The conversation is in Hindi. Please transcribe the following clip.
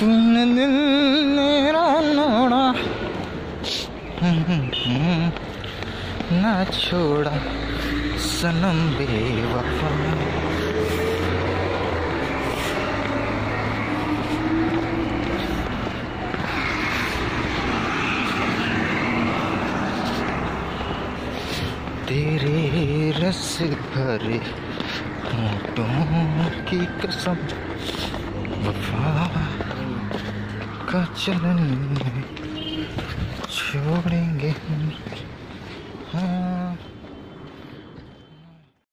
तूने दिल मेरा नोड़ा। ना छोड़ा। सनम बेवफा। तेरे रस भरे की कसम वफा का चलन छोड़ेंगे हाँ।